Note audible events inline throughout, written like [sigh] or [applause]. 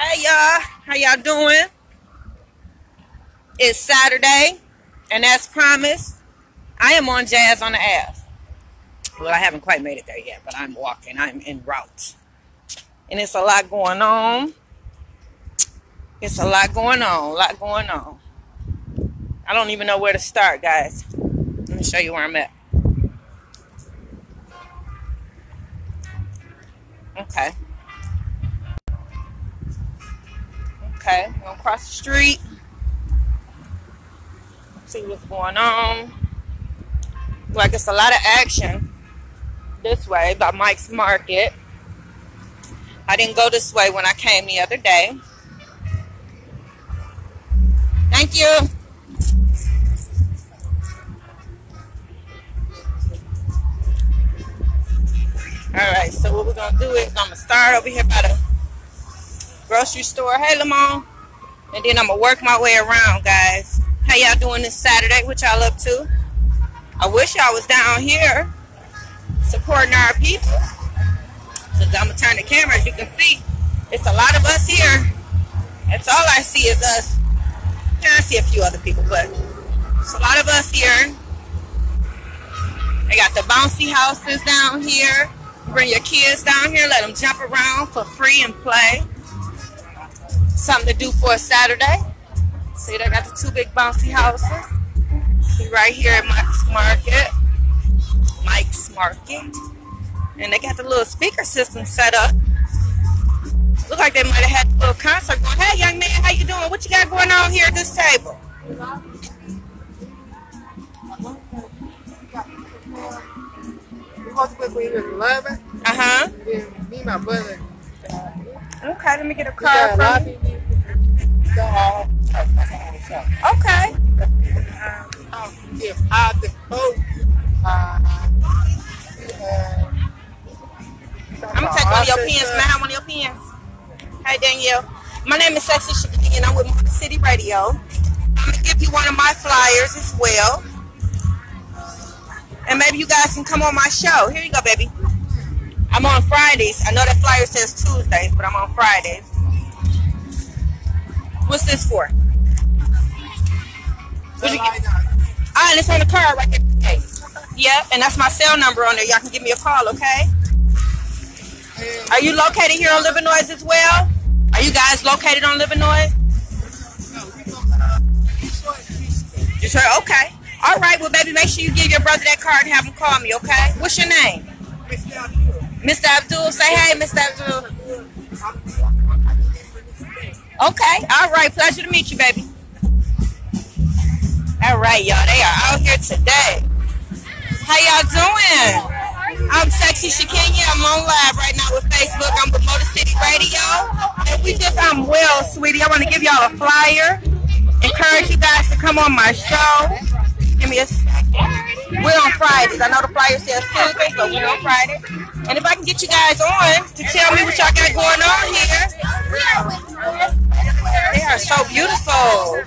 Hey y'all, how y'all doing? It's Saturday, and as promised, I am on Jazz on the Ave. Well, I haven't quite made it there yet, but I'm walking. I'm en route. And it's a lot going on. It's a lot going on, a lot going on. I don't even know where to start, guys. Let me show you where I'm at. Okay. Okay, I'm gonna cross the street. See what's going on. Like it's a lot of action this way by Mike's Market. I didn't go this way when I came the other day. Thank you. All right, so what we're gonna do is I'm gonna start over here by the grocery store. Hey, Lamont. And then I'm gonna work my way around, guys. How y'all doing this Saturday? What y'all up to? I wish y'all was down here supporting our people. Cause I'm gonna turn the camera, as you can see. It's a lot of us here. That's all I see is us. Yeah, I see a few other people, but it's a lot of us here. They got the bouncy houses down here. Bring your kids down here, let them jump around for free and play. Something to do for a Saturday. See, they got the two big bouncy houses. Right here at Mike's Market. Mike's Market. And they got the little speaker system set up. Look like they might have had a little concert going. Hey, young man, how you doing? What you got going on here at this table? We supposed to put me here at 11. Uh-huh. Me and my brother. Okay, let me get a card got a lot from you. Okay. if I the vote, I'm gonna take one of your pens. Can I have one of your pens? Hey Danielle. My name is Sexy Shakenya and I'm with Motor City Radio. I'm gonna give you one of my flyers as well. And maybe you guys can come on my show. Here you go, baby. I'm on Fridays. I know that flyer says Tuesdays, but I'm on Fridays. What's this for? What you get? Ah, it's on the card right there. Okay. Yep, and that's my cell number on there. Y'all can give me a call, okay? Are you located here on Livernois as well? Are you guys located on Livernois? Detroit, okay. All right, well, baby, make sure you give your brother that card and have him call me, okay? What's your name? Mr. Abdul. Say hey, Mr. Abdul. Okay, all right. Pleasure to meet you, baby. All right, y'all. They are out here today. How y'all doing? I'm Sexy Shakenya. I'm on live right now with Facebook. I'm with Motor City Radio. And we just, I'm well, sweetie. I want to give y'all a flyer. Encourage you guys to come on my show. Give me a second. We're on Fridays. I know the flyer says Tuesdays, but we're on Fridays. And if I can get you guys on to tell me what y'all got going on here. They are so beautiful.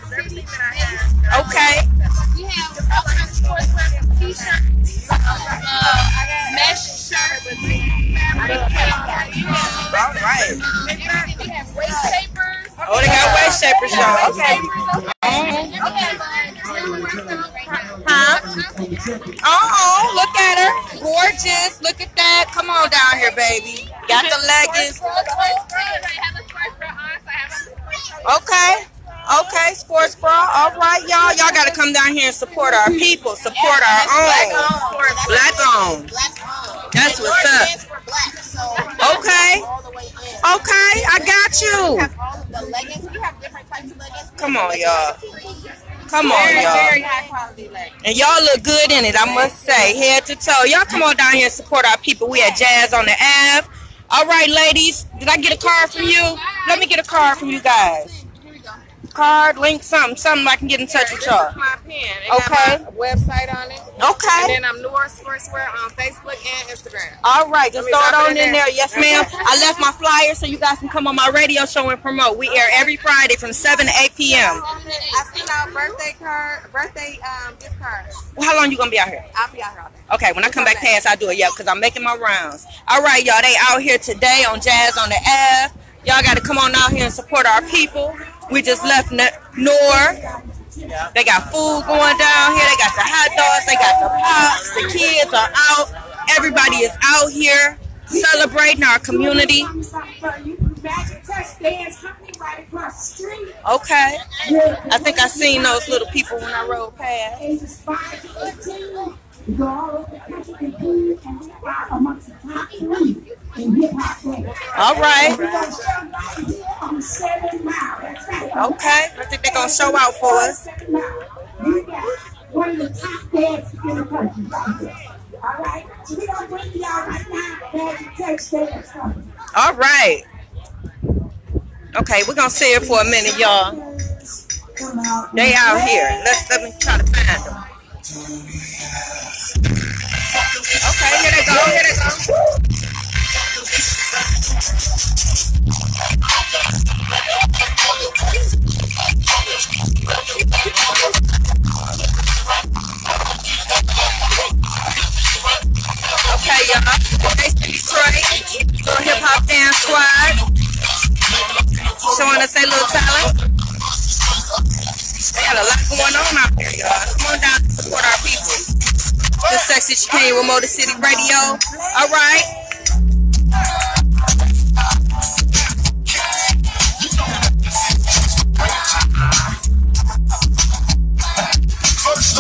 Okay. We have all kinds of t-shirts, mesh shirt with All right. We have waist shapers. Oh, they got waist shapers, y'all. Okay. Huh? Oh, look at her. Gorgeous. Look at that. Come on down here, baby. Got the leggings. Okay. Okay, sports bra. All right, y'all. Y'all got to come down here and support our people. Support our own. Black owned. That's what's up. Okay. Okay, I got you. The leggings, we have different types of leggings. Come on, y'all. Come on, Very, y'all. very high quality leggings. And y'all look good in it, I must say, head to toe. Y'all come on down here and support our people. We at Jazz on the Ave. All right, ladies. Did I get a card from you? Let me get a card from you guys. Card, link, something, something I can get in touch with y'all. my pen. It Okay. website on it. Okay. And then I'm Noir Sportswear on Facebook and Instagram. All right, just throw it on in there. there. Yes, ma'am. I left my flyer so you guys can come on my radio show and promote. We air every Friday from 7 to 8 p.m. I sent out birthday card, birthday um gift cards. Well, how long you gonna be out here? I'll be out here all day. Okay, when I come back past, I'll do it, yeah, because I'm making my rounds. All right, y'all, they out here today on Jazz on the Ave. Y'all got to come on out here and support our people. We just left Noir. They got food going down here. They got the hot dogs. They got the pops. The kids are out. Everybody is out here celebrating our community. Okay. I think I seen those little people when I rode past. All right. Okay. I think they're gonna show out for us. One of the top dads in the country All right. So we're gonna bring y'all right now All right. Okay, we're gonna see it for a minute, y'all. They out here. Let's let me try to find them. Okay, here they go. Here they go. City Radio. All right. First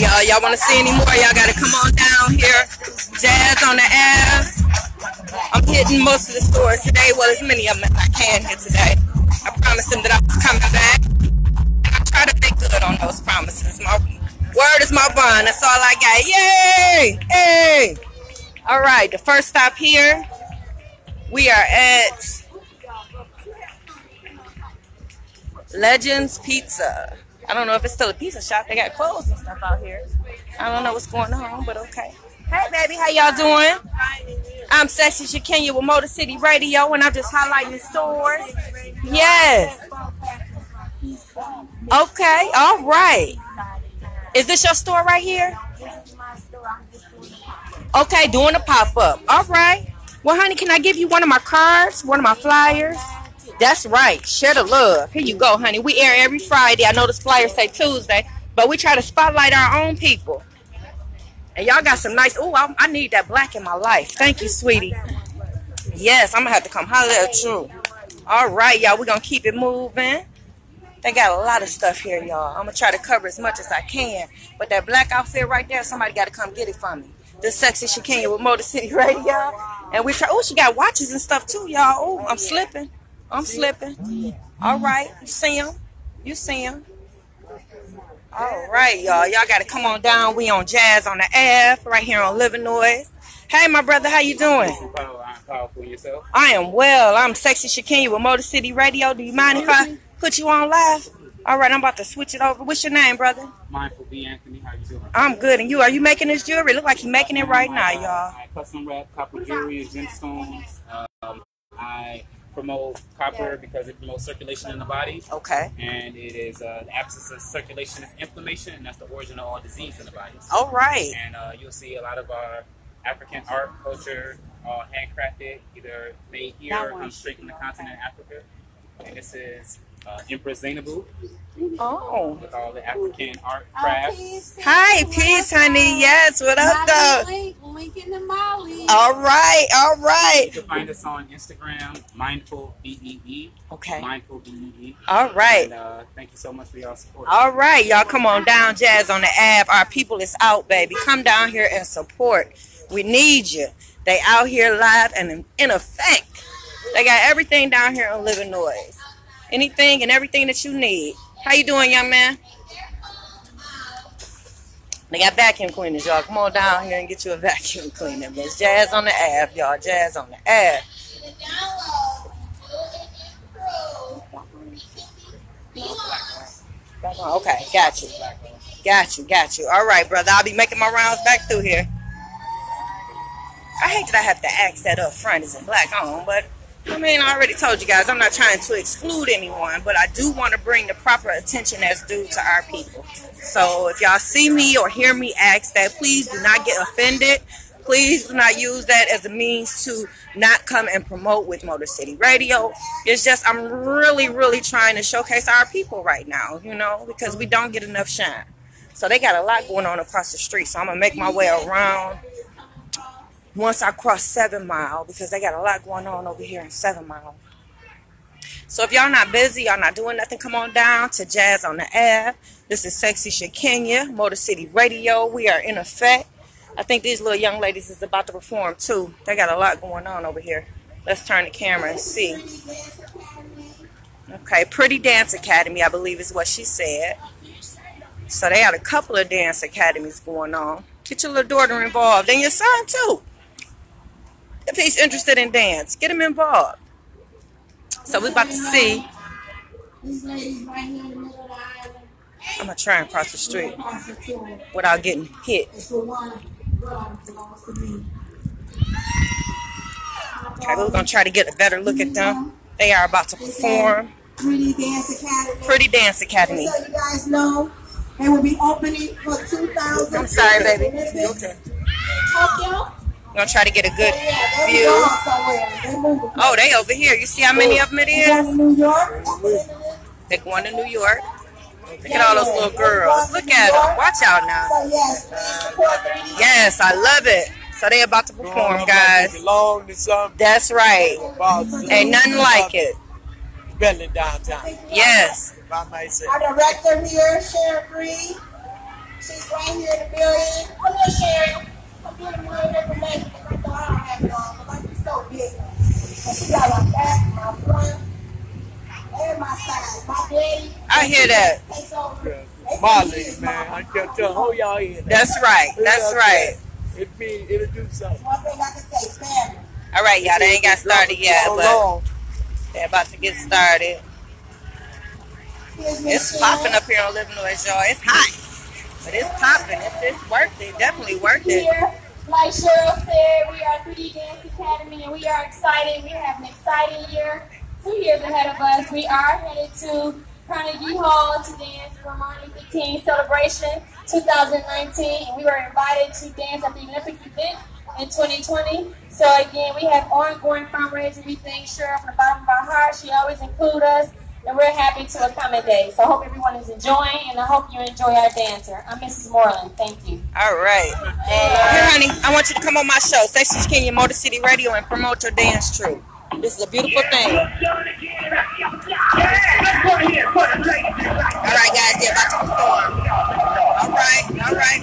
y'all want to see any more, y'all got to come on down here. Jazz on the ass. I'm hitting most of the stores today. Well, as many of them as I can here today. I promised them that I was coming back. And I try to make good on those promises. My word is my bond. That's all I got. Yay! Hey! All right, the first stop here. We are at Legends Pizza. I don't know if it's still a pizza shop. They got clothes and stuff out here. I don't know what's going on, but okay. Hey, baby, how y'all doing? I'm Sexy Shakenya with Motor City Radio, and I'm just highlighting the stores. Yes. Okay, all right. Is this your store right here? Okay, doing a pop up. All right. Well, honey, can I give you one of my cards, one of my flyers? That's right. Share the love. Here you go, honey. We air every Friday. I know the flyers say Tuesday, but we try to spotlight our own people. And y'all got some nice. Oh, I, I, need that black in my life. Thank you, sweetie. Yes, I'm gonna have to come holler at you. All right, y'all. We're gonna keep it moving. They got a lot of stuff here, y'all. I'm gonna try to cover as much as I can. But that black outfit right there, somebody gotta come get it for me. The sexy Shakenya with Motor City [laughs] Radio. And we try. Oh, she got watches and stuff too, y'all. Oh, I'm slipping. I'm slipping. All right. You see him? You see him? All right, y'all. Y'all got to come on down. We on Jazz on the Ave right here on Livernois. Hey, my brother, how you doing? I'm powerful yourself. I am well. I'm Sexy Shakenya with Motor City Radio. Do you mind if I put you on live? All right, I'm about to switch it over. What's your name, brother? Mindful B. Anthony, how you doing? I'm good. And you? Are you making this jewelry? Look like you're making it right now, y'all. I custom wrap copper jewelry gemstones. Um, I promote copper because it promotes circulation in the body. Okay. And it is uh, the absence of circulation is inflammation, and that's the origin of all disease in the body. All right. And uh, you'll see a lot of our African art, culture, all handcrafted, either made here or straight from the continent of Africa. And this is uh, Empress Zainabu Oh. with all the African art crafts. Hi, peace, honey. Yes, what up, though? Link, link in the Molly. All right, all right. You can find us on Instagram, Mindful BEE. Okay. Mindful BEE. All right. And uh, thank you so much for your support. All right, y'all, come on down, Jazz on the Ave. Our people is out, baby. Come down here and support. We need you. They out here live and in, in effect, they got everything down here on Livernois. Anything and everything that you need. How you doing, young man? They got vacuum cleaners, y'all. Come on down here and get you a [laughs] vacuum cleaner. It's Jazz on the Ave, y'all. Jazz on the Ave. Okay, got you. Got you, got you. All right, brother. I'll be making my rounds back through here. I hate that I have to ask that up front. Is it black on? But I mean, I already told you guys I'm not trying to exclude anyone, but I do want to bring the proper attention that's due to our people. So if y'all see me or hear me ask that, please do not get offended. Please do not use that as a means to not come and promote with Motor City Radio. It's just I'm really, really trying to showcase our people right now, you know, because we don't get enough shine. So they got a lot going on across the street. So I'm gonna make my way around once I cross Seven Mile because they got a lot going on over here in Seven Mile. So if y'all not busy, y'all not doing nothing, come on down to Jazz on the air. This is Sexy Shakenya, Motor City Radio. We are in effect. I think these little young ladies is about to perform too. They got a lot going on over here. Let's turn the camera and see. Okay, 3D Dance Academy, I believe is what she said. So they had a couple of dance academies going on. Get your little daughter involved and your son too. If he's interested in dance, get him involved. So we're about to see. I'm gonna try and cross the street without getting hit. Okay, we're gonna try to get a better look at them. They are about to perform. 3D Dance Academy. 3D Dance Academy. So you guys know, they will be opening for 2000. I'm sorry, baby. Tokyo. Gonna try to get a good view. Oh, they over here. You see how many of them it is? They're going to New York. Look at all those little girls. Look at them. Watch out now. Yes, please support 3D. Yes, I love it. So they about to perform, guys. That's right. Ain't nothing like it. Belly downtown. Yes. Our director here, Sharon Breed. She's right here in the building. Come here, Sharon. I'm getting more information because I thought I don't have it on, but like it's so big. And she got my back, my front, and my side. My daddy. I hear that. takes over. Molly, man, I kept telling hold y'all in. That's right. That's right. It mean it'll do something. One thing I can say, family. All right, y'all. They ain't got started yet, but they're about to get started. It's popping up here on Livernois, y'all. It's hot, but it's popping. It's, it's worth it. Definitely worth it. Here, like Cheryl said, we are 3D Dance Academy and we are excited. We have an exciting year, two years ahead of us. We are headed to Carnegie Hall to dance for Martin Luther King celebration 2019. And we were invited to dance at the Olympic event in 2020. So again, we have ongoing fundraising. We thank Cheryl from the bottom of our heart. She always includes us. And we're happy to accommodate. So I hope everyone is enjoying, and I hope you enjoy our dancer. I'm Mrs. Moreland. Thank you. All right. Here, honey, I want you to come on my show, Sexy Kenya Motor City Radio, and promote your dance troupe. This is a beautiful thing. All right, guys, they're about to perform. All right, all right.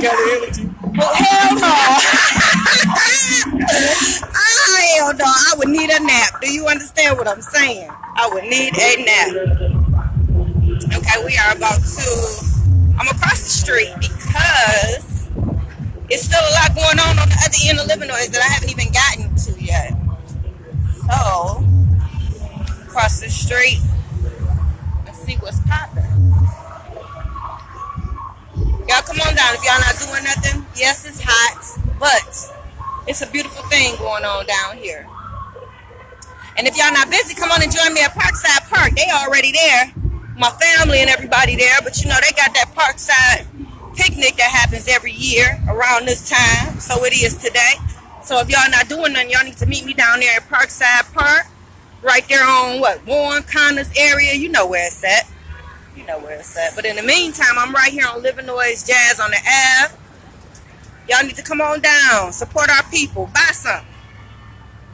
to go. Well, hell no. ah, [laughs] hell no. I would need a nap. Do you understand what I'm saying? I would need a nap. They already there. My family and everybody there, but you know they got that Parkside picnic that happens every year around this time. So it is today. So if y'all not doing nothing, y'all need to meet me down there at Parkside Park. Right there on what Warren Connors area. You know where it's at. You know where it's at. But in the meantime, I'm right here on Livernois Jazz on the Ave. Y'all need to come on down, support our people, buy some,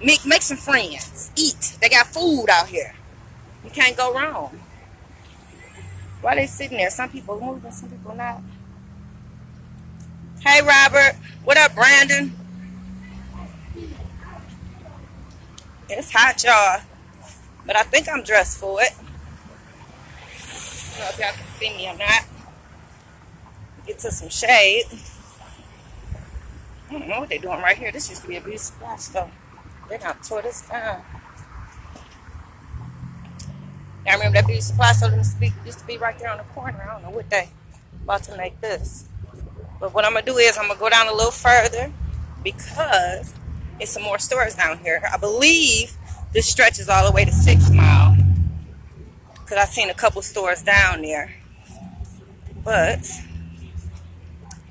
make make some friends, eat. They got food out here. You can't go wrong. Why they sitting there? Some people moving, some people not. Hey Robert, what up, Brandon? It's hot, y'all, but I think I'm dressed for it. I don't know if y'all can see me or not. Get to some shade. I don't know what they're doing right here. This used to be a beauty spot, though. They done tore this down. I remember that beauty supply store used to, be, right there on the corner. I don't know what they about to make this. But what I'm gonna do is I'm gonna go down a little further because it's some more stores down here. I believe this stretches all the way to Six Mile. Cause I've seen a couple stores down there. But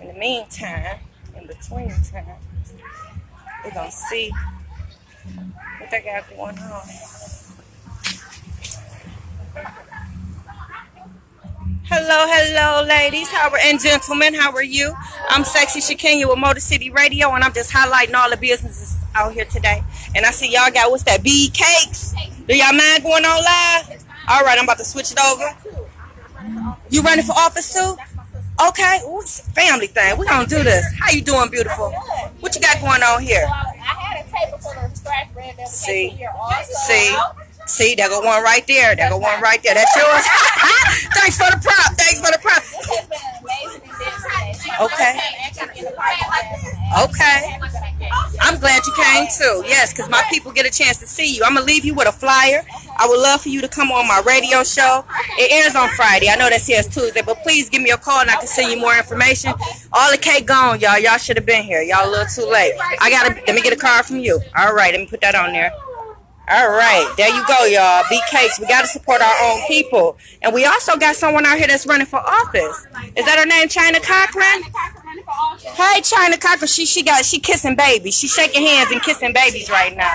in the meantime, in between time, we're gonna see what they got going on. Hello, hello, ladies. How are and gentlemen? How are you? I'm Sexy Shakenya with Motor City Radio, and I'm just highlighting all the businesses out here today. And I see y'all got what's that? Bee cakes. Do y'all mind going on live? All right, I'm about to switch it over. You running for office too? Okay, Ooh, family thing. We're gonna do this. How you doing, beautiful? What you got going on here? I had a table full of scratch bread that was See. See, see, there go one right there. There go one right there. That's yours. [laughs] Thanks for the prop. Thanks for the prop. Okay. Okay. I'm glad you came too. Yes, because my people get a chance to see you. I'm gonna leave you with a flyer. I would love for you to come on my radio show. It airs on Friday. I know that says Tuesday, but please give me a call and I can send you more information. All the cake gone, y'all. Y'all should have been here. Y'all a little too late. I gotta let me get a card from you. All right, let me put that on there. All right, there you go, y'all. Bee cakes. We gotta support our own people, and we also got someone out here that's running for office. Is that her name, China Cochran? Hey, China Cochran, she she got she kissing babies. She's shaking hands and kissing babies right now,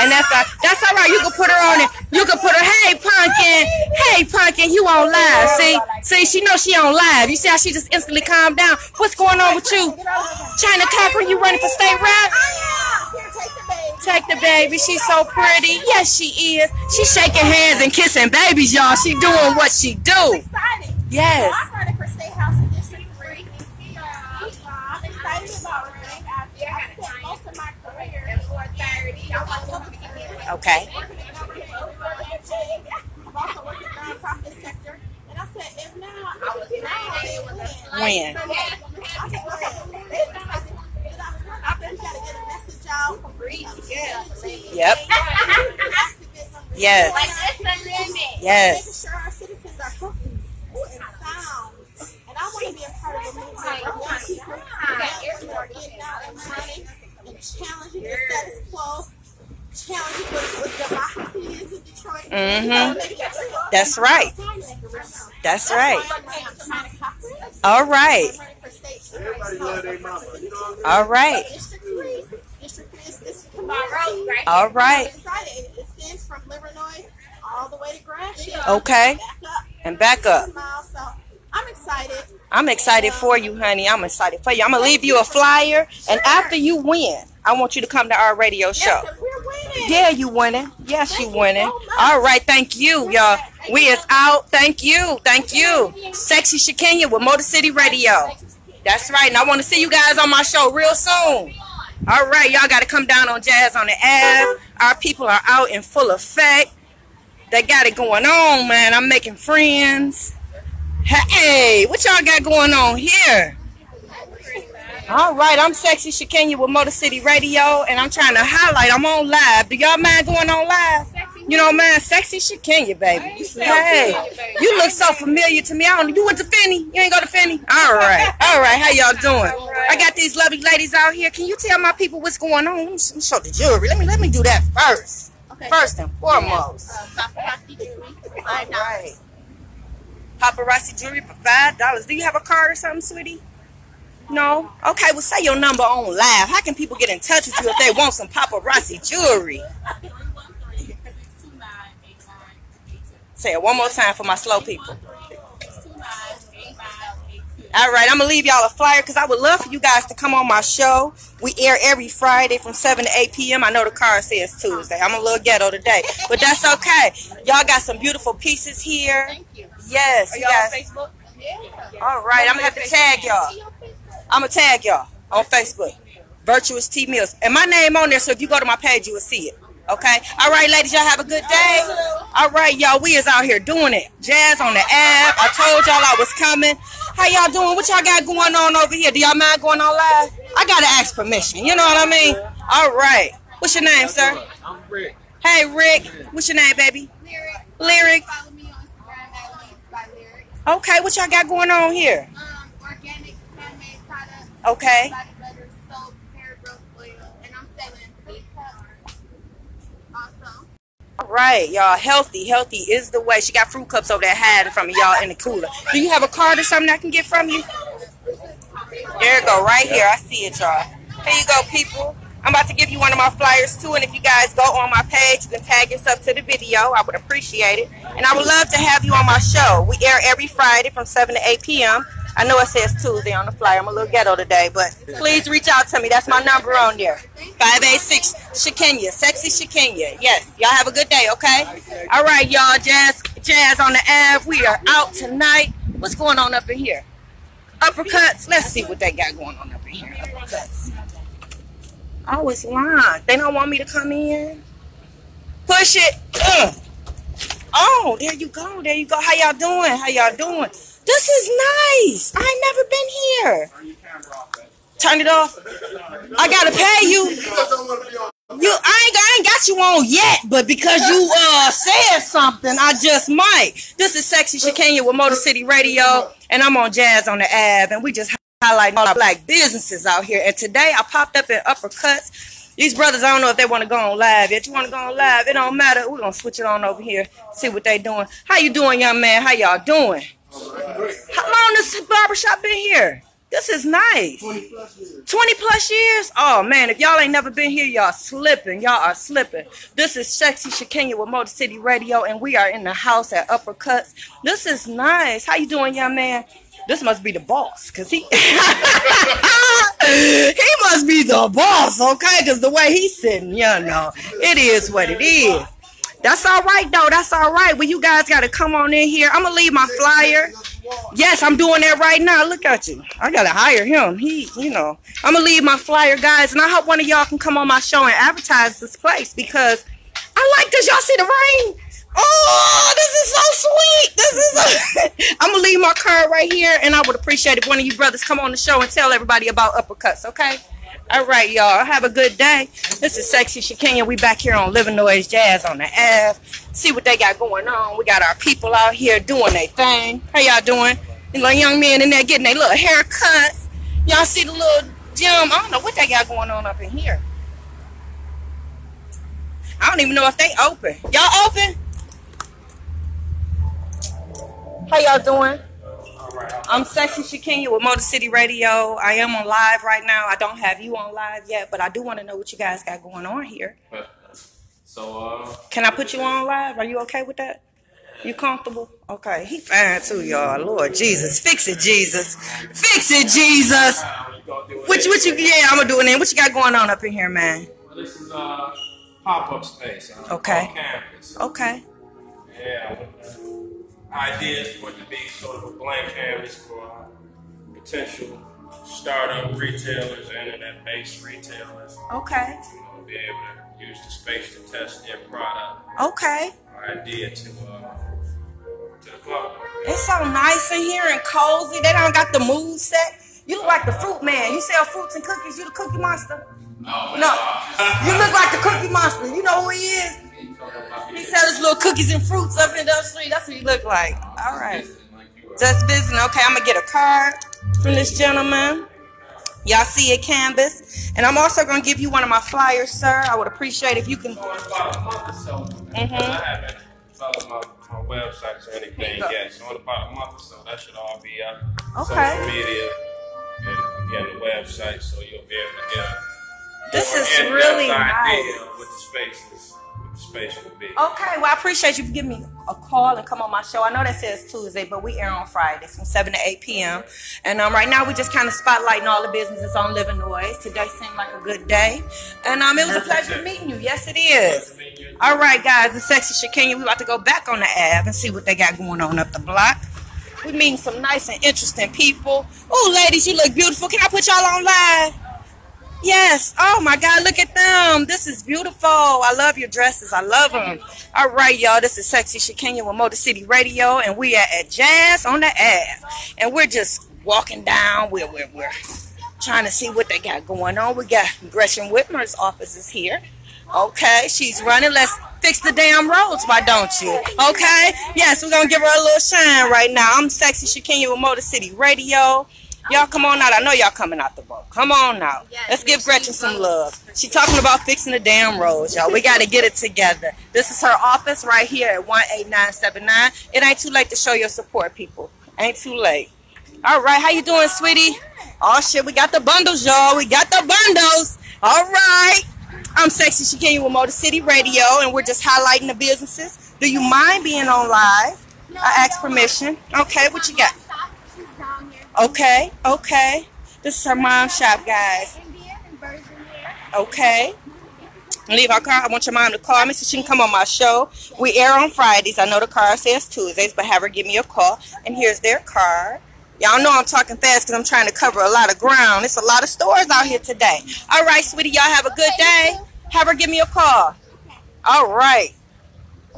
and that's uh, that's all right. You can put her on it. You can put her. Hey, pumpkin. Hey, pumpkin. You on live? See, see, she knows she on live. You see how she just instantly calmed down. What's going on with you, China Cochran? You running for state rep? Take the baby. She's so pretty. Yes, she is. She's shaking hands and kissing babies, y'all. She doing what she do. Yes. I'm running for state house in District 3. I'm excited about running. I I spent most of my career at 430. I want to get Okay. I've also worked in the nonprofit sector. And I said, if now, I was now, When? So, yeah, I just want to I've been trying to get a message out. Yeah. Yep. Yes. Like that's the limit. Yes. Making sure our citizens are healthy and sound. And I want to be a part of the movement oh of young people are getting out and running and challenging the status quo, Mhm. That's right. That's right. All right. All right. All right. Okay. And back up. I'm excited. I'm excited for you, honey. I'm excited for you. I'm gonna leave you a flyer, and after you win, I want you to come to our radio show. Yes, 'cause we're. Yeah, you winning. Yes, Thank you you winning. so. All right, thank you, y'all. We is out. Thank you, thank you. Sexy Shakenya with Motor City Radio. That's right, and I want to see you guys on my show real soon. All right, y'all got to come down on Jazz on the Ave. Our people are out in full effect. They got it going on, man. I'm making friends. Hey, what y'all got going on here? All right, I'm Sexy Shakenya with Motor City Radio, and I'm trying to highlight. I'm on live. Do y'all mind going on live? You know, man, Sexy Shakenya, baby. Hey, you look so familiar to me. I don't. You went to Finney? You ain't go to Finney? All right, [laughs] all right. How y'all doing? I got these lovely ladies out here. Can you tell my people what's going on? Let me, show the jewelry. Let me let me do that first. Okay. First and foremost. Uh, paparazzi jewelry, All five dollars. right. Paparazzi jewelry for five dollars. Do you have a card or something, sweetie? No. Okay. Well, say your number on live. How can people get in touch with you if they want some paparazzi jewelry? Say it one more time for my slow people. All right, I'm gonna leave y'all a flyer because I would love for you guys to come on my show. We air every Friday from 7 to 8 p.m. I know the car says Tuesday. I'm a little ghetto today, but that's okay. Y'all got some beautiful pieces here. Thank you. Yes, you guys. Facebook? Yeah. All right, I'm gonna have to tag y'all. I'm gonna tag y'all on Facebook. Virtuous T Mills. And my name on there, so if you go to my page, you will see it. Okay? All right, ladies, y'all have a good day. All right, y'all, we is out here doing it. Jazz on the Ave. I told y'all I was coming. How y'all doing? What y'all got going on over here? Do y'all mind going on live? I gotta ask permission. You know what I mean? All right. What's your name, sir? I'm Rick. Hey, Rick. What's your name, baby? Lyric. Lyric. Follow me on Instagram at Leads by Lyric. Okay, what y'all got going on here? Um, Okay, all right, y'all. Healthy, healthy is the way. She got fruit cups over there hiding from y'all in the cooler. Do you have a card or something I can get from you? There you go, right here. I see it, y'all. Here you go, people. I'm about to give you one of my flyers too, and if you guys go on my page, you can tag yourself to the video. I would appreciate it, and I would love to have you on my show. We air every Friday from 7 to 8 p.m. I know it says Tuesday on the flyer. I'm a little ghetto today, but please reach out to me. That's my number on there. 586 Shakenya, sexy Shakenya. Yes, y'all have a good day, okay? All right, y'all. Jazz, Jazz on the Ave. We are out tonight. What's going on up in here? Uppercuts. Let's see what they got going on up in here. Uppercuts. Oh, it's lying. They don't want me to come in. Push it. Ugh. Oh, there you go. There you go. How y'all doing? How y'all doing? This is nice. I never been here. Turn it off. I gotta pay you. You, I ain't, I ain't got you on yet, but because you uh said something, I just might. This is Sexy Shakenya with Motor City Radio, and I'm on Jazz on the Ave, and we just highlighting all our black businesses out here. And today I popped up in Uppercuts. These brothers, I don't know if they want to go on live yet. You want to go on live? It don't matter. We're gonna switch it on over here, see what they doing. How you doing, young man? How y'all doing? How long this barbershop been here? This is nice. 20 plus years. Oh man, if y'all ain't never been here, y'all slipping. Y'all are slipping. This is Sexy Shakenya with Motor City Radio, and we are in the house at Uppercuts. This is nice. How you doing, young man? This must be the boss, cause he [laughs] he must be the boss, okay? Cause the way he's sitting, you know, it is what it is. That's all right though. That's all right. Well, you guys got to come on in here. I'm gonna leave my flyer. Yes, I'm doing that right now. Look at you. I gotta hire him. He, you know, I'm gonna leave my flyer, guys, and I hope one of y'all can come on my show and advertise this place because I like this. Y'all see the rain? Oh, this is so sweet. This is. [laughs] I'm gonna leave my card right here, and I would appreciate if one of you brothers come on the show and tell everybody about uppercuts. Okay. All right, y'all. Have a good day. This is Sexy Shakenya. We back here on Livernois Jazz on the Ave. See what they got going on. We got our people out here doing their thing. How y'all doing? You little young men in there getting their little haircuts. Y'all see the little gym. I don't know what they got going on up in here. I don't even know if they open. Y'all open? How y'all doing? I'm Sexy Shakenya with Motor City Radio. I am on live right now. I don't have you on live yet, but I do want to know what you guys got going on here. [laughs] So, uh, Can I put you on live? Are you okay with that? You comfortable? Okay. He fine too, y'all. Lord Jesus. Fix it, Jesus. Fix it, Jesus. you gonna do it. What you, what you, yeah, I'm gonna do it then. What you got going on up in here, man? This is uh, pop up space. Uh, Okay. Campus. Okay. Yeah. With the Ideas for it to be sort of a blank canvas for uh, potential startup retailers, internet based retailers. Okay. You know, be able to use the space to test their product Okay. or idea to uh, to the public. It's so nice in here and cozy. They don't got the mood set. You look like the fruit man. You sell fruits and cookies. You the cookie monster. No, No. You look like the cookie monster. You know who he is? He sells little cookies and fruits up in the street. That's what he look like. All right. Just business. Okay, I'm gonna get a card from this gentleman. Y'all see a canvas, and I'm also gonna give you one of my flyers, sir. I would appreciate if you can. So in about a month or so, Mhm. I haven't developed my, my websites or anything yet. So in about a month or so, that should all be up. Okay. Social media and the website, so you'll be able to get This is really nice. what the spaces, space will be. Okay, well, I appreciate you for giving me a call and come on my show. I know that says Tuesday, but we air on Fridays from 7 to 8 p.m. And um, right now, we're just kind of spotlighting all the businesses on Livernois. Today seemed like a good day. And um, it was a pleasure meeting you. Yes, it is. All right, guys, the sexy Shakenya. we're about to go back on the Ave and see what they got going on up the block. We meeting some nice and interesting people. Oh, ladies, you look beautiful. Can I put y'all on live? Yes. Oh my God, look at them. This is beautiful. I love your dresses. I love them. All right, y'all. This is Sexy Shakenya with Motor City Radio, and we are at Jazz on the Ave. And we're just walking down. We're, we're, we're trying to see what they got going on. We got Gretchen Whitmer's office is here. Okay, she's running. Let's fix the damn roads, why don't you? Okay? Yes, we're going to give her a little shine right now. I'm Sexy Shakenya with Motor City Radio. Y'all come on out. I know y'all coming out the boat. Come on out. Let's give Gretchen some love. She talking about fixing the damn roads, y'all. We got to get it together. This is her office right here at 18979. It ain't too late to show your support, people. Ain't too late. All right, how you doing, sweetie? Oh shit, we got the bundles, y'all. We got the bundles. All right. I'm Sexy Shakenya with Motor City Radio, and we're just highlighting the businesses. Do you mind being on live? I asked permission. Okay, what you got? She's down here. Okay, okay. This is her mom shop, guys. Indian and version here. Okay. Leave our car. I want your mom to call me so she can come on my show. We air on Fridays. I know the car says Tuesdays, but have her give me a call. And here's their card. Y'all know I'm talking fast because I'm trying to cover a lot of ground. It's a lot of stores out here today. All right, sweetie, y'all have a good day. Have her give me a call. All right.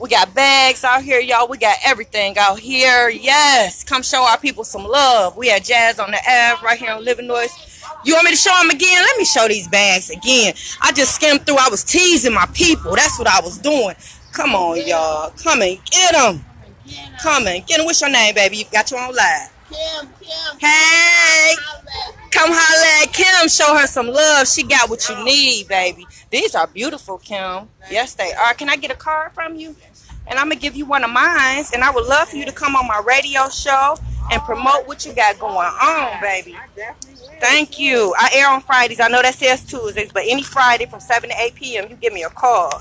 We got bags out here, y'all. We got everything out here. Yes. Come show our people some love. We had Jazz on the Ave right here on Livernois. You want me to show them again? Let me show these bags again. I just skimmed through. I was teasing my people. That's what I was doing. Come on, y'all. Come and get them. Come and get them. What's your name, baby? You got your own live. Kim, Kim, Hey. Come holla at Kim. Show her some love. She got what you need, baby. These are beautiful, Kim. Yes, they are. Can I get a card from you? And I'm going to give you one of mine. And I would love for you to come on my radio show and promote what you got going on, baby. Thank you. I air on Fridays. I know that says Tuesdays, but any Friday from 7 to 8 p.m., you give me a call.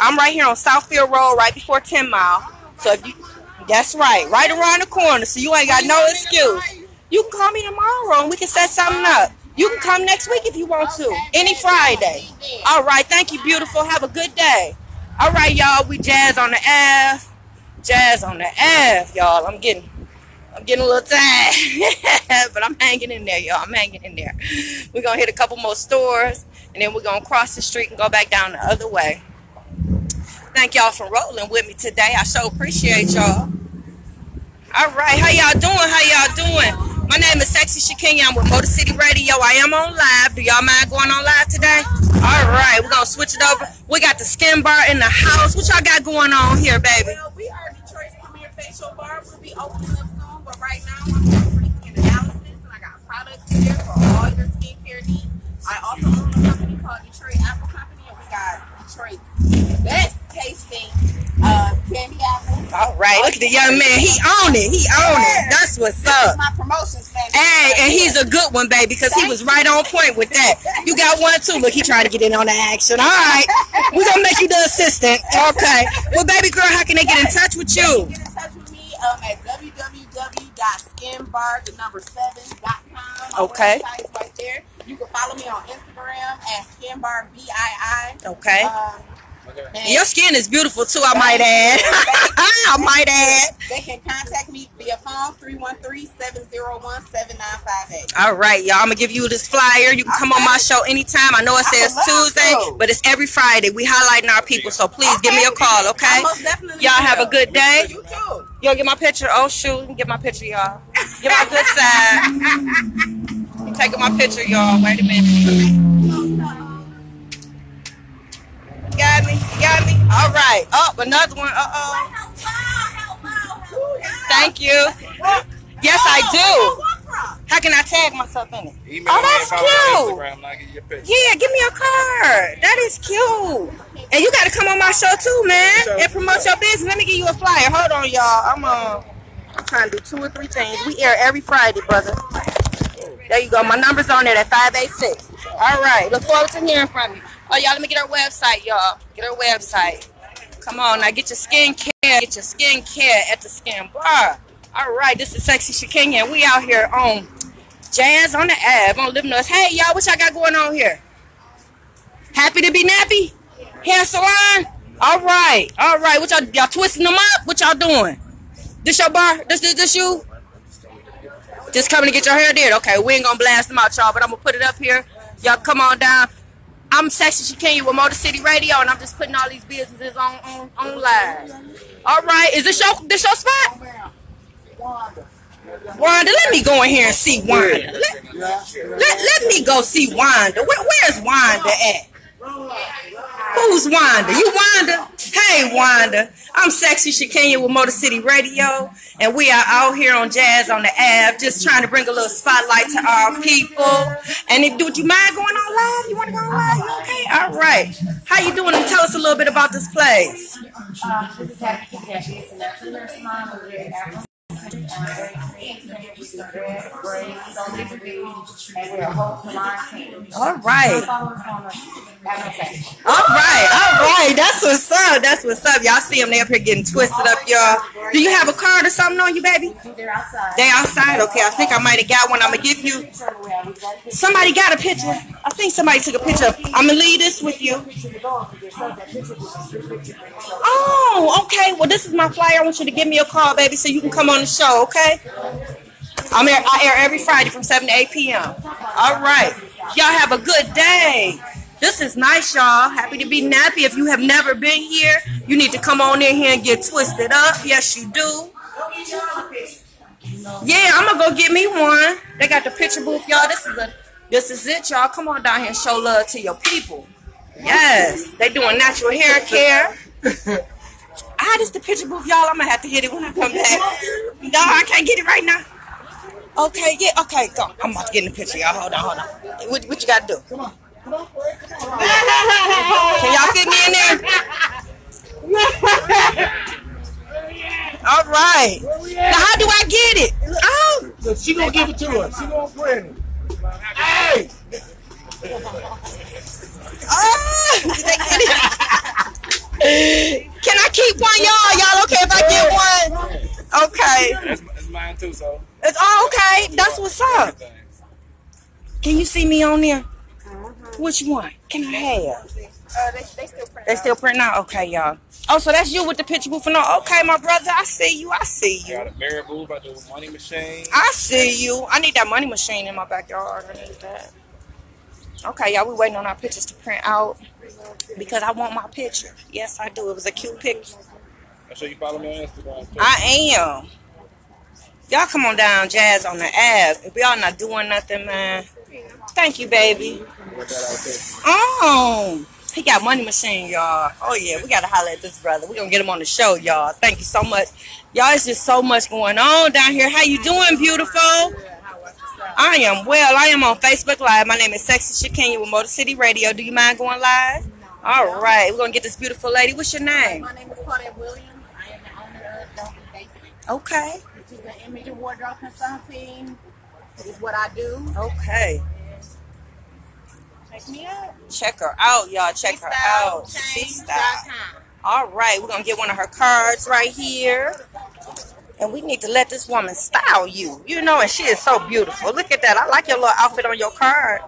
I'm right here on Southfield Road, right before 10 Mile. So if you, that's right, right around the corner. So you ain't got no excuse. You can call me tomorrow and we can set something up. You can come next week if you want to. Any Friday. All right. Thank you, beautiful. Have a good day. All right, y'all. We jazz on the Ave. Jazz on the Ave, y'all. I'm getting I'm getting a little tired. [laughs] but I'm hanging in there, y'all. I'm hanging in there. We're gonna hit a couple more stores and then we're gonna cross the street and go back down the other way. Thank y'all for rolling with me today. I so appreciate y'all. All right, how y'all doing? How y'all doing? My name is Sexy Shakenya. I'm with Motor City Radio. I am on live. Do y'all mind going on live today? All right, we're gonna switch it over. We got the skin bar in the house. What y'all got going on here, baby? Well, we are Detroit's premier facial bar. We'll be opening up soon, but right now I'm doing free skin analysis, and I got products here for all your skincare needs. I also own a company called Detroit Apple Company, and we got Detroit's best tasting uh, candy apples. All right, look at the young man. He on it. He on it. That's what's That's up. my promotions, man. Hey, and he's a good one, baby, because he was right on point with that. You got one too. Look, he trying to get in on the action. All right, we're gonna make you the assistant. Okay. Well, baby girl, how can they get in touch with you? Get in touch with me um, at www.skinbar, the number seven, dot com. Okay. right there. You can follow me on Instagram at skinbar, B-I-I. Okay. Um, and Your skin is beautiful too, I might add. [laughs] I might add. they can contact me via phone 313-701-7958. All right, y'all. I'm gonna give you this flyer. You can come on my show anytime. I know it says I would love Tuesday, to. but it's every Friday. We highlighting our people, so please give me a call, okay? Most definitely Y'all have a good day. You too. Yo, get my picture. Oh shoot, get my picture, y'all. Get my good side. [laughs] I'm taking my picture, y'all. Wait a minute. Got me, You got me. All right. Oh, another one. Uh oh. Thank you. Yes, I do. How can I tag myself in it? Email Oh, that's if I'm on cute. Instagram and I'll give you a picture. Yeah, give me a card. That is cute. And you got to come on my show too, man, and promote your business. Let me give you a flyer. Hold on, y'all. I'm uh, I'm trying to do two or three things. We air every Friday, brother. There you go. My number's on there at 586. All right. Look forward to hearing from you. Oh, y'all, let me get our website, y'all. Get our website. Come on, now get your skin care. Get your skin care at the skin bar. All right, this is Sexy Shakenya, we out here on Jazz on the Ave on Livernois. Hey, y'all, what y'all got going on here? Happy to be nappy? Hair salon? All right, all right. What y'all, y'all twisting them up? What y'all doing? This your bar? This, this, this you? Just coming to get your hair did? Okay, we ain't gonna blast them out, y'all, but I'm gonna put it up here. Y'all come on down. I'm Sexy Shakenya with Motor City Radio, and I'm just putting all these businesses on on, on live. All right, is this your this your spot? Wanda, let me go in here and see Wanda. Let, let, let me go see Wanda. Where, where's Wanda at? Who's Wanda? You Wanda? Hey Wanda. I'm Sexy Shakenya with Motor City Radio, and we are out here on Jazz on the Ave, just trying to bring a little spotlight to our people. And if would you mind going on live? You want to go on live? You okay? All right. How you doing? And tell us a little bit about this place. Um, this is. We're very Afro. Very creative. We do dread, braids, so many things. And we're a whole salon team. All right. Follow us on the Afro page. All right, all right. That's what's up. That's what's up. Y'all see them? They up here getting twisted up, y'all. Do you have a card or something on you, baby? They're outside. They outside. Okay, I think I might have got one. I'm gonna give you. Somebody got a picture. I think somebody took a picture. I'm gonna leave this with you. Oh, okay. Well, this is my flyer. I want you to give me a call, baby, so you can come on the show. Okay. I'm here. I air every Friday from 7 to 8 p.m. All right. Y'all have a good day. This is nice, y'all. Happy to be nappy. If you have never been here, you need to come on in here and get twisted up. Yes, you do. Yeah, I'm gonna go get me one. They got the picture booth, y'all. This is a this is it, y'all. Come on down here and show love to your people. Yes, they doing natural hair care. [laughs] Ah, this the picture booth, y'all. I'm gonna have to hit it when I come back. No, I can't get it right now. Okay, yeah, okay, go. I'm about to get in the picture, y'all. Hold on, hold on. What, what you gotta do? Come on. come on. Can y'all fit me in there? All right. Now, how do I get it? Oh, she gonna give it to us. She gonna bring it. Hey! ah, [laughs] did they get it? Can I keep one, y'all? Y'all okay if I get one? Okay. That's, that's mine too, so. It's all okay. That's what's up. Can you see me on there? Which one can I have? Uh, they, they still print. They still printing out? Okay, y'all. Oh, so that's you with the picture booth and all. Okay, my brother. I see you. I see I you. got a mirror booth, I do a money machine. I see you. I need that money machine in my backyard. I need that. Okay, y'all. We waiting on our pictures to print out because I want my picture. Yes, I do. It was a cute picture. Make sure you follow me on Instagram too. I am. Y'all come on down, Jazz on the Ave. If y'all not doing nothing, man. Thank you, baby. Put that out there. Oh, he got money machine, y'all. Oh yeah, we gotta holler at this brother. We gonna get him on the show, y'all. Thank you so much. Y'all, it's just so much going on down here. How you doing, beautiful? I am well. I am on Facebook Live. My name is Sexy Shakenya with Motor City Radio. Do you mind going live? No. All right, we're gonna get this beautiful lady. What's your name? My name is Claudette Williams. I am the owner of Don't Be Basic, Okay. which is an image and wardrobe consulting. Is what I do. Okay. Check me out. Check her out, y'all. Check her out. C-Style. Style. All right, we're gonna get one of her cards right here. And we need to let this woman style you. You know, and she is so beautiful. Look at that. I like your little outfit on your card.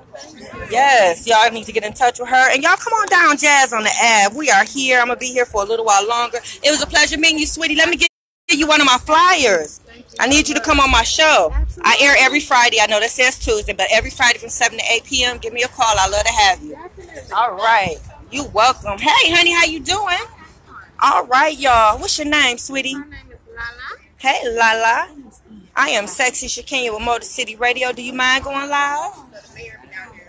Yes, y'all need to get in touch with her. And y'all come on down, Jazz, on the Ave. We are here. I'm going to be here for a little while longer. It was a pleasure meeting you, sweetie. Let me get you one of my flyers. I need you to come on my show. I air every Friday. I know that says Tuesday, but every Friday from 7 to 8 p.m. Give me a call. I love to have you. All right. You welcome. Hey, honey, how you doing? All right, y'all. What's your name, sweetie? Hey, Lala. I am Sexy Shakenya with Motor City Radio. Do you mind going live?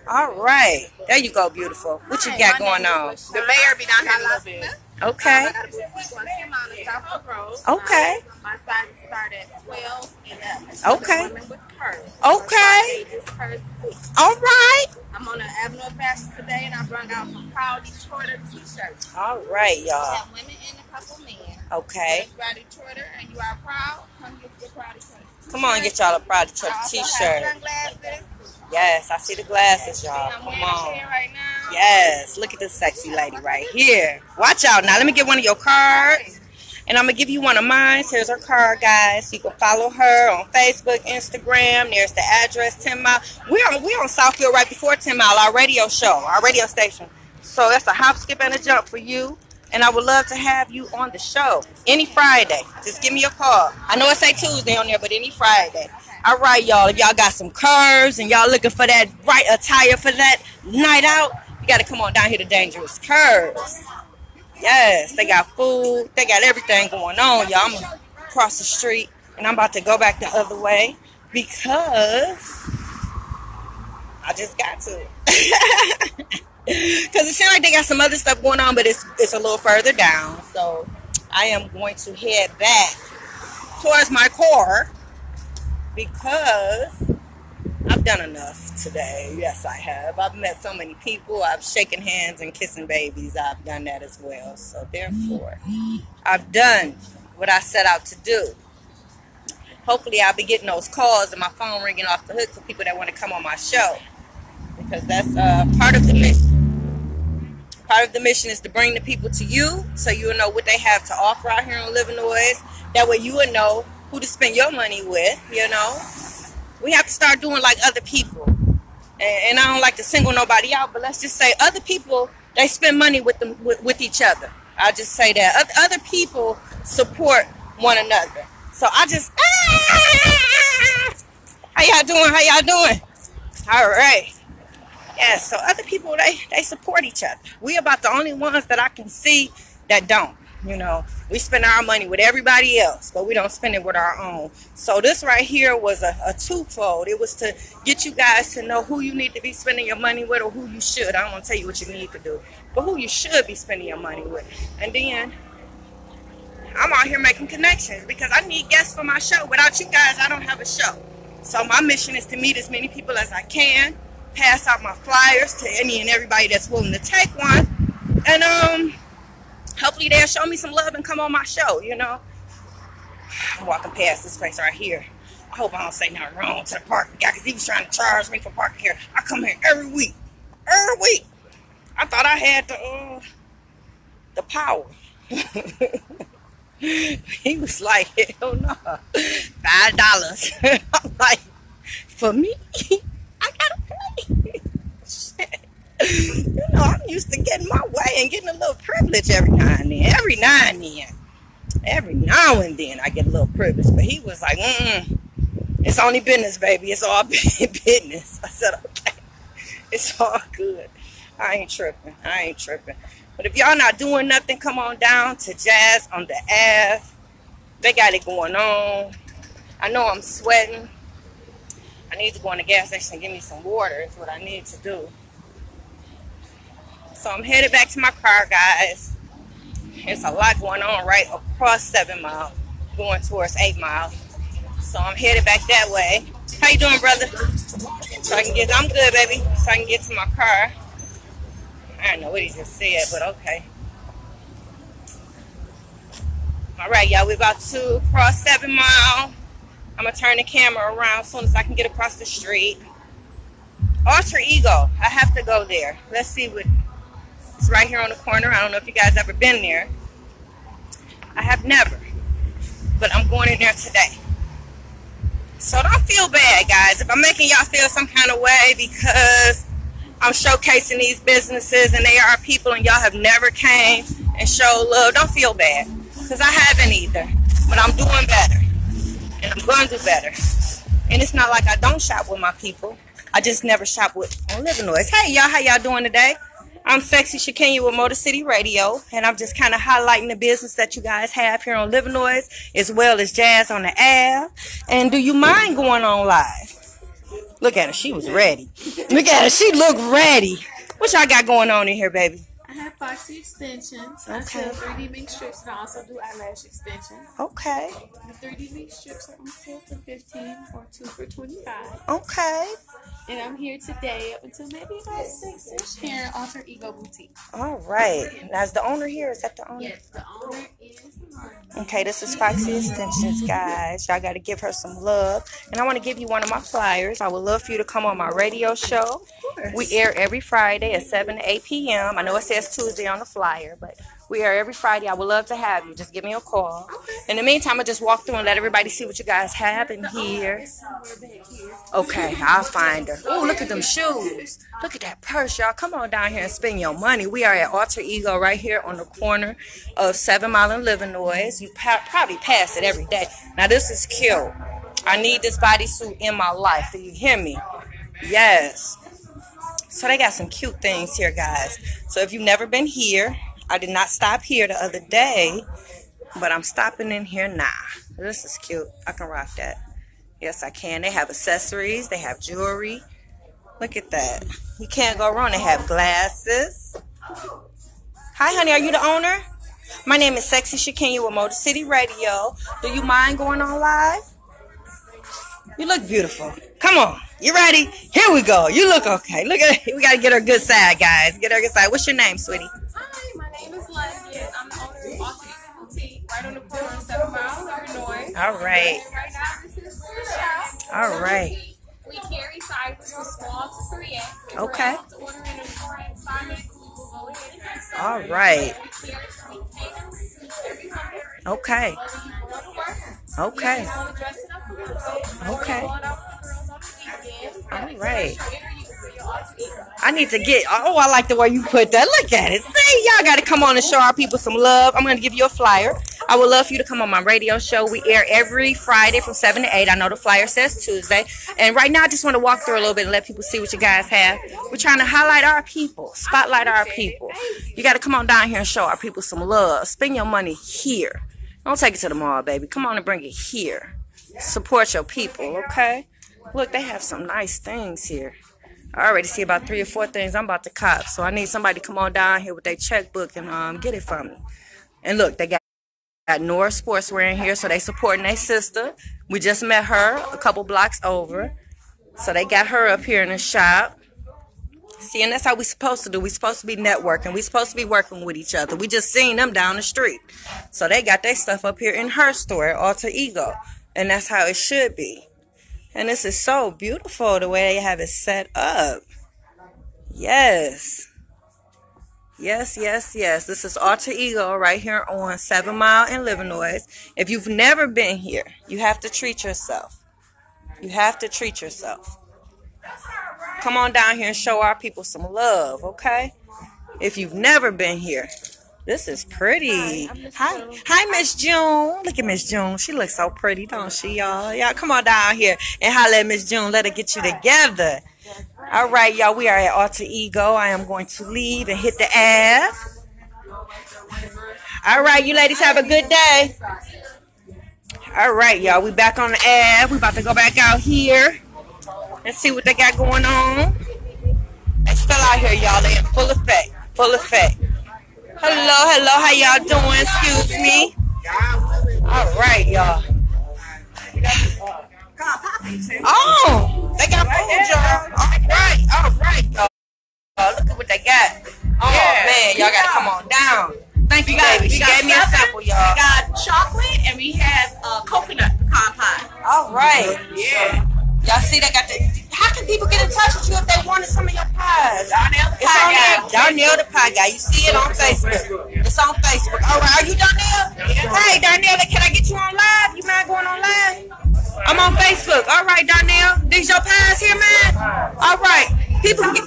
All right. There you go, beautiful. What you got going on? The mayor be down here a little bit. Okay. I got a boutique on 10 mile in South Road. Okay. Um, my size start at 12. Uh, okay. Women with curves. Okay. Ages, curves, boutique. All right. I'm on the Avenue of Fashion today, and I brought out some proud Detroiter t-shirts. All right, y'all. women and a couple men. Okay. If you are Detroiter and you are proud, come get your proud Detroiter. Come on, get y'all a Pride I t-shirt. Yes, I see the glasses, y'all. Come on. a pair right now. Yes, look at this sexy lady right here. Watch out now. Let me get one of your cards. And I'm going to give you one of mine. Here's her card, guys. You can follow her on Facebook, Instagram. There's the address, 10 Mile. We're on, we're on Southfield right before 10 Mile, our radio show, our radio station. So that's a hop, skip, and a jump for you. And I would love to have you on the show any Friday. Just give me a call. I know it say Tuesday on there, but any Friday. All right, y'all. If y'all got some curves and y'all looking for that right attire for that night out, you got to come on down here to Dangerous Curvz. Yes, they got food. They got everything going on, y'all. I'm gonna cross the street and I'm about to go back the other way because I just got to. [laughs] Because it seems like they got some other stuff going on, but it's it's a little further down. So I am going to head back towards my car because I've done enough today. Yes, I have. I've met so many people. I've shaken hands and kissing babies. I've done that as well. So therefore, I've done what I set out to do. Hopefully, I'll be getting those calls and my phone ringing off the hook for people that want to come on my show because that's uh, part of the mission. Part of the mission is to bring the people to you so you will know what they have to offer out here in Livernois. That way, you will know who to spend your money with. You know, we have to start doing like other people. And, and I don't like to single nobody out, but let's just say other people they spend money with them with, with each other. I'll just say that Oth- other people support one another. So I just [laughs] how y'all doing? How y'all doing? All right. Yeah, so other people they they support each other. We about the only ones that I can see that don't. You know, we spend our money with everybody else, but we don't spend it with our own. So this right here was a, a twofold. It was to get you guys to know who you need to be spending your money with or who you should. I don't want to tell you what you need to do, but who you should be spending your money with. And then I'm out here making connections because I need guests for my show. Without you guys, I don't have a show. So my mission is to meet as many people as I can, pass out my flyers to any and everybody that's willing to take one, and um, hopefully they'll show me some love and come on my show. You know, I'm walking past this place right here. I hope I don't say nothing wrong to the parking guy because he was trying to charge me for parking here. I come here every week, every week. I thought I had the uh, the power. [laughs] he was like, [laughs] hell no, five dollars. [laughs] I'm like, for me, I pay. You know, I'm used to getting my way and getting a little privilege every now and then. Every now and then. Every now and then I get a little privilege. But he was like, mm it's only business, baby. It's all [laughs] business. I said, okay. It's all good. I ain't tripping. I ain't tripping. But if y'all not doing nothing, come on down to Jazz on the Ave. They got it going on. I know I'm sweating. I need to go in the gas station and give me some water. Is what I need to do. So I'm headed back to my car, guys. It's a lot going on right across Seven Mile, going towards Eight Mile. So I'm headed back that way. How you doing, brother? So I can get. I'm good, baby. So I can get to my car. I don't know what he just said, but okay. All right, y'all. We're about to cross Seven Mile. I'm gonna turn the camera around as soon as I can get across the street. Alter Ego. I have to go there. Let's see what. It's right here on the corner. I don't know if you guys ever been there, I have never. But I'm going in there today. So don't feel bad, guys. If I'm making y'all feel some kind of way because I'm showcasing these businesses and they are people and y'all have never came and showed love, don't feel bad. Because I haven't either. But I'm doing better. And I'm going to do better. And it's not like I don't shop with my people. I just never shop with on Livernois. Hey, y'all, how y'all doing today? I'm Sexy Shakenya with Motor City Radio, and I'm just kind of highlighting the business that you guys have here on Livernois, as well as Jazz on the Ave. And do you mind going on live? Look at her, she was ready. Look at her, she looked ready. What y'all got going on in here, baby? I have Foxy extensions. I sell 3D mink strips and I also do eyelash extensions. Okay, The 3D mink strips are on sale for 15 or 2 for 25. okay. And I'm here today up until maybe about 6 ish here at Alter Ego Boutique. All right. Now, is the owner here? Is that the owner? Yes, the owner is Martin. Okay, this is Foxy Extensions, guys. Y'all got to give her some love. And I want to give you one of my flyers. I would love for you to come on my radio show. We air every Friday at 7 to 8 p.m. I know it says Tuesday on the flyer, but we air every Friday. I would love to have you. Just give me a call. In the meantime, I just walk through and let everybody see what you guys have in here. Okay, I'll find her. Oh, look at them shoes. Look at that purse, y'all. Come on down here and spend your money. We are at Alter Ego right here on the corner of Seven Mile and Livernois. You pa- probably pass it every day. Now, this is cute. I need this bodysuit in my life. Do you hear me? Yes. So they got some cute things here, guys. So if you've never been here, I did not stop here the other day, but I'm stopping in here now. This is cute. I can rock that. Yes, I can. They have accessories. They have jewelry. Look at that. You can't go wrong. They have glasses. Hi, honey. Are you the owner? My name is Sexy Shakenya with Motor City Radio. Do you mind going on live? You look beautiful. Come on. You ready? Here we go. You look okay. Look at [laughs] We got to get her good side, guys. Get her good side. What's your name, sweetie? Hi, my name is London. I'm the owner of Alter Boutique right on the corner of 7 Mile, Livernois. All right. Right now, this is. All right. We carry sizes from small to 3X. Okay. We're able to order in a four-X, 5X, we will go ahead and have some. All right. We carry from containers to every hundred. Okay. Whether you go to work, Okay. you want to dress it up a little bit, or Okay. you going out with the girls on the weekend. All right. it's a special interview for your alter ego. I need to get. Oh, I like the way you put that. Look at it. See, y'all got to come on and show our people some love. I'm going to give you a flyer. I would love for you to come on my radio show. We air every Friday from 7 to 8. I know the flyer says Tuesday. And right now, I just want to walk through a little bit and let people see what you guys have. We're trying to highlight our people, spotlight our people. You got to come on down here and show our people some love. Spend your money here. Don't take it to the mall, baby. Come on and bring it here. Support your people, okay? Look, they have some nice things here. I already see about three or four things I'm about to cop. So I need somebody to come on down here with their checkbook and um get it for me. And look, they got, got Noir Sportswear in here, so they supporting their sister. We just met her a couple blocks over. So they got her up here in the shop. See, and that's how we supposed to do. We supposed to be networking. We supposed to be working with each other. We just seen them down the street. So they got their stuff up here in her store, Alter Ego. And that's how it should be. And this is so beautiful the way they have it set up. Yes. Yes, yes, yes. This is Alter Ego right here on Seven Mile in Livernois. If you've never been here, you have to treat yourself. You have to treat yourself. Come on down here and show our people some love, okay? If you've never been here, this is pretty. Hi, hi, Miss June. Look at Miss June. She looks so pretty, don't she, y'all? Y'all come on down here and holler at Miss June. Let her get you together. All right, y'all. We are at Alter Ego. I am going to leave and hit the Ave. All right, you ladies have a good day. All right, y'all. We back on the Ave. We about to go back out here and see what they got going on. They still out here, y'all. They in full effect. Full effect. Hello, hello. How y'all doing? Excuse me. All right, y'all. Oh, they got food, y'all. All right, all right, y'all. Look at what they got. Oh man, y'all gotta come on down. Thank you, baby. She gave me a sample, y'all. We got chocolate and we have uh, coconut pecan pie. All right. Yeah. Y'all see they got the. How can people get in touch with you if they wanted some of your pies? Darnell the Pie. Guy. Darnell the Pie Guy. You see it on Facebook. It's on Facebook. All right. Are you Darnell? Hey, Darnell, can I get you on live? You mind going on live? I'm on Facebook. All right, Darnell. These your pies here, man? All right. People, get,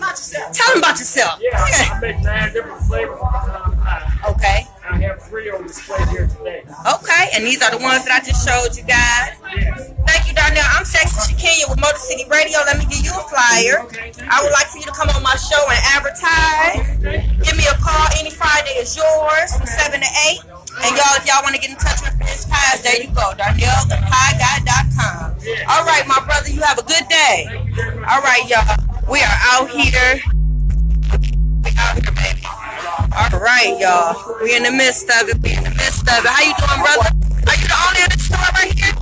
tell them about yourself. Yeah, I make nine different flavors of pecan pie. Okay. I have three on display here today. Okay, and these are the ones that I just showed you guys. Darnell. I'm Sexy Shakenya with Motor City Radio. Let me give you a flyer. I would like for you to come on my show and advertise. Give me a call. Any Friday is yours from 7 to 8. And y'all, if y'all want to get in touch with Prince Pies, there you go. DarnellThePieGuy.com. All right, my brother, you have a good day. All right, y'all. We are out here. We out here, baby. All right, y'all. We in the midst of it. We in the midst of it. How you doing, brother? Are you the owner of the store right here?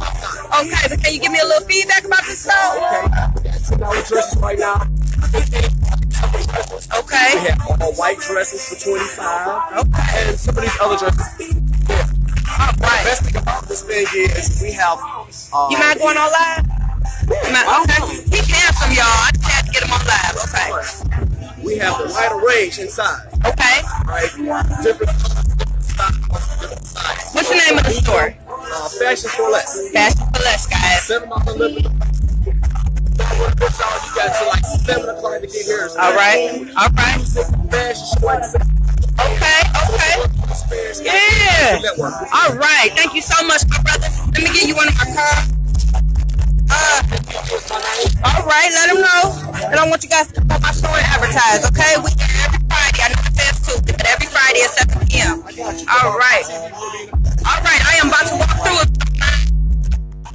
Okay, but can you give me a little feedback about the store? Ten dollar dresses right now. Okay. We have all white dresses for twenty five. Okay. And some of these other dresses. Yeah. All right. Best thing about this thing is we have. Uh, You mind going on live? Mind, okay. He handsome, y'all. I just had to get him on live. Okay. We have a wide range in size. Okay. Right. Different. What's the name of the store? Uh, fashion for less. Fashion for less, guys. Seven mile living. That's all you got to like seven o'clock to get here. All right. All right. Okay. Okay. Yeah. All right. Thank you so much, my brother. Let me give you one of my cards. Uh, all right, let them know. And I want you guys to come my show and advertise, okay? We every Friday. I know it says Tuesday, but every Friday at 7 p.m. All right. All right, I am about to walk through.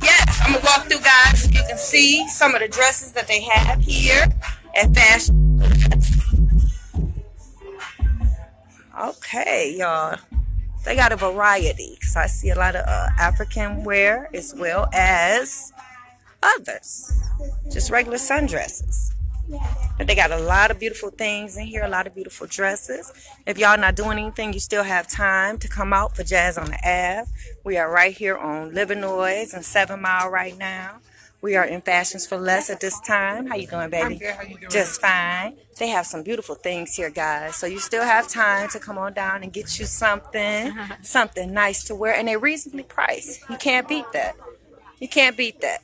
Yes, I'm gonna walk through, guys. You can see some of the dresses that they have here at Fashion. Okay, y'all. They got a variety because I see a lot of uh, African wear as well as others, just regular sundresses. But they got a lot of beautiful things in here, a lot of beautiful dresses. If y'all not doing anything, you still have time to come out for Jazz on the Ave. We are right here on Livernois and Seven Mile right now. We are in Fashions for Less at this time. How you doing, baby? good. You doing? Just fine. They have some beautiful things here, guys. So you still have time to come on down and get you something, [laughs] something nice to wear, and they're reasonably priced. You can't beat that. You can't beat that.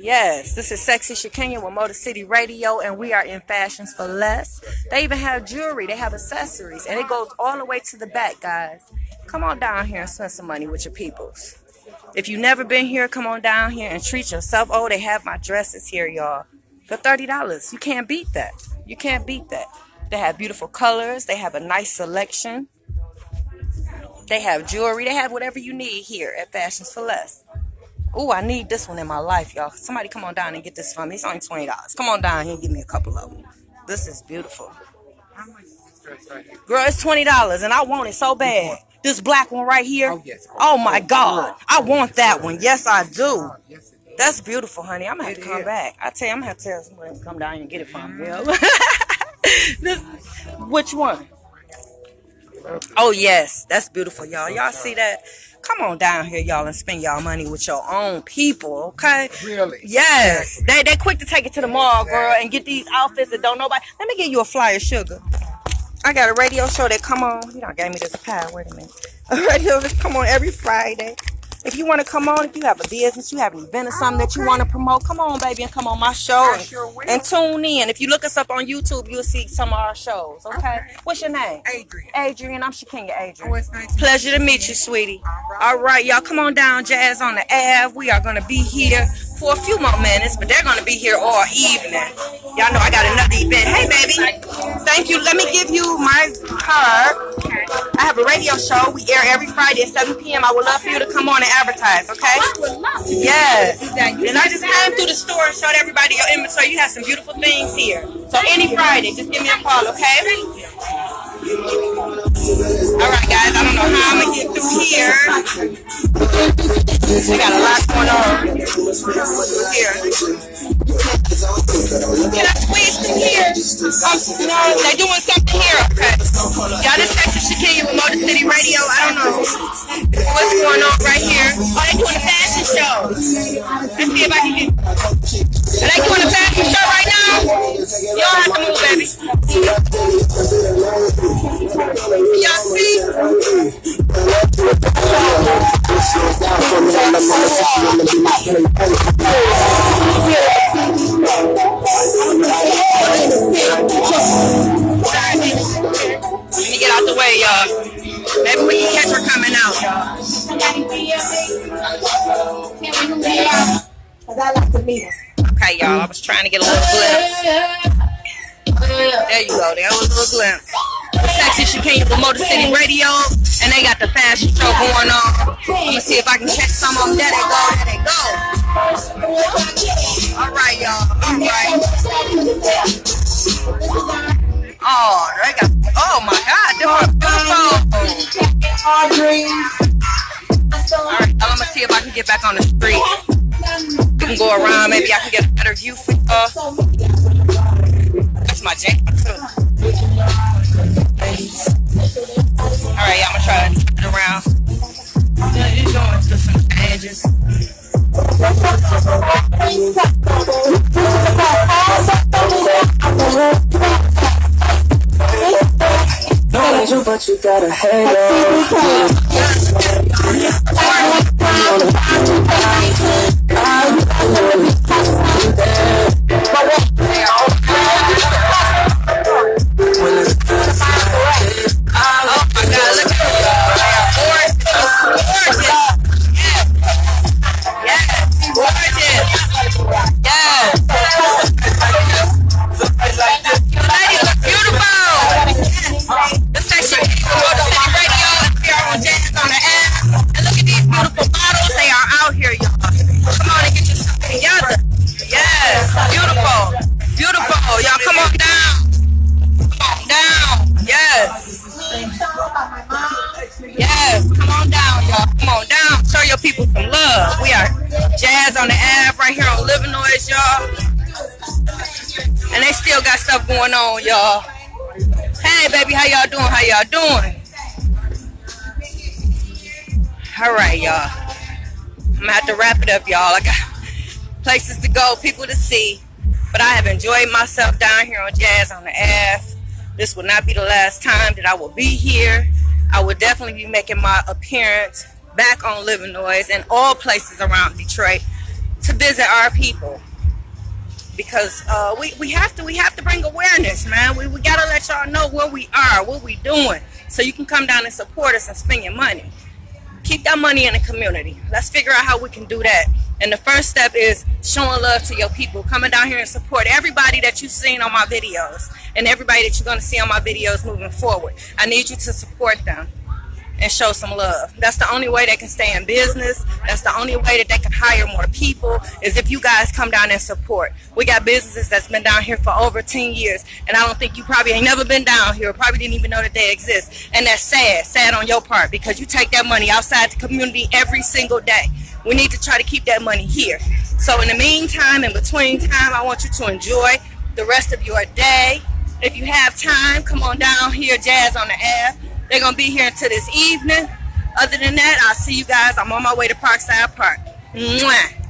Yes, this is Sexy Shakenya with Motor City Radio, and we are in Fashions for Less. They even have jewelry, they have accessories, and it goes all the way to the back, guys. Come on down here and spend some money with your peoples. If you've never been here, come on down here and treat yourself. Oh, they have my dresses here, y'all, for $30. You can't beat that. You can't beat that. They have beautiful colors, they have a nice selection. They have jewelry, they have whatever you need here at Fashions for Less. Oh, I need this one in my life, y'all. Somebody come on down and get this for me. It's only twenty dollars. Come on down here and give me a couple of them. This is beautiful. Girl, it's twenty dollars, and I want it so bad. This black one right here. Oh yes. Oh, my God, I want that one. Yes, I do. That's beautiful, honey. I'm gonna have to come back. I tell you, I'm gonna have to tell somebody to come down and get it from me. [laughs] this, which one? Oh yes, that's beautiful, y'all. Y'all see that? Come on down here, y'all, and spend y'all money with your own people, okay? Really? Yes. They they quick to take it to the mall, girl, and get these outfits that don't nobody. Let me give you a flyer, sugar. I got a radio show that come on. You don't gave me this pie. Wait a minute. [laughs] A radio that come on every Friday. If you want to come on, if you have a business, you have an event or something that you want to promote, come on, baby, and come on my show and, and tune in. If you look us up on YouTube, you'll see some of our shows. Okay. What's your name? Adrian. Adrian. I'm Shakenya Adrian. Oh, nice Pleasure to meet you, sweetie. All right, y'all, come on down, Jazz on the Ave. We are gonna be here for a few more minutes, but they're gonna be here all evening. Y'all know I got another event. Hey, baby. Thank you. Let me give you my card. I have a radio show. We air every Friday at 7 p.m. I would love for you to come on and advertise, okay? Yes. And I just came through the store and showed everybody your inventory. You have some beautiful things here. So any Friday, just give me a call, okay? All right, guys. I don't know how I'm gonna get through here. We got a lot going on here. Can I squeeze through here? Um, no, they're doing something here. Okay. Y'all just Sexy Shakenya with Motor City Radio. I don't know. what's going on right here. Oh, they doing a fashion show. Let's see if I can get. Are they doing a fashion show right now? You don't have to move, baby. Y'all see? Let me get out the way, y'all. Maybe we can catch her coming out. Cause I like to meet her. Okay, y'all. I was trying to get a little glimpse. There you go. There was a little glimpse. Sexy Shakenya with Motor City Radio, and they got the fashion show going on. I'm see if I can catch some of them. There they go. There they go. All right, y'all. All right. Oh, they got. Oh my God, they are beautiful. All right, I'm gonna see if I can get back on the street. We can go around. Maybe I can get a better view for y'all. That's my jam too. All right, I'm gonna try to turn around. Yeah, you're going through some angel, but you got a halo. Your people some love. We are Jazz on the Ave right here on Livernois, y'all. And they still got stuff going on, y'all. Hey, baby, how y'all doing? How y'all doing? All right, y'all. I'm gonna have to wrap it up, y'all. I got places to go, people to see. But I have enjoyed myself down here on Jazz on the Ave. This will not be the last time that I will be here. I will definitely be making my appearance back on Livernois and all places around Detroit to visit our people. Because uh, we, we have to we have to bring awareness, man. We, we gotta let y'all know where we are, what we doing, so you can come down and support us and spend your money. Keep that money in the community. Let's figure out how we can do that. And the first step is showing love to your people, coming down here and support everybody that you've seen on my videos and everybody that you're to see on my videos moving forward. I need you to support them and show some love. That's the only way they can stay in business. That's the only way that they can hire more people is if you guys come down and support. We got businesses that's been down here for over 10 years, and I don't think you probably ain't never been down here, probably didn't even know that they exist. And that's sad, sad on your part because you take that money outside the community every single day. We need to try to keep that money here. So in the meantime, in between time, I want you to enjoy the rest of your day. If you have time, come on down here, Jazz on the Ave. They're gonna be here until this evening. Other than that, I'll see you guys. I'm on my way to Parkside Park. Mwah.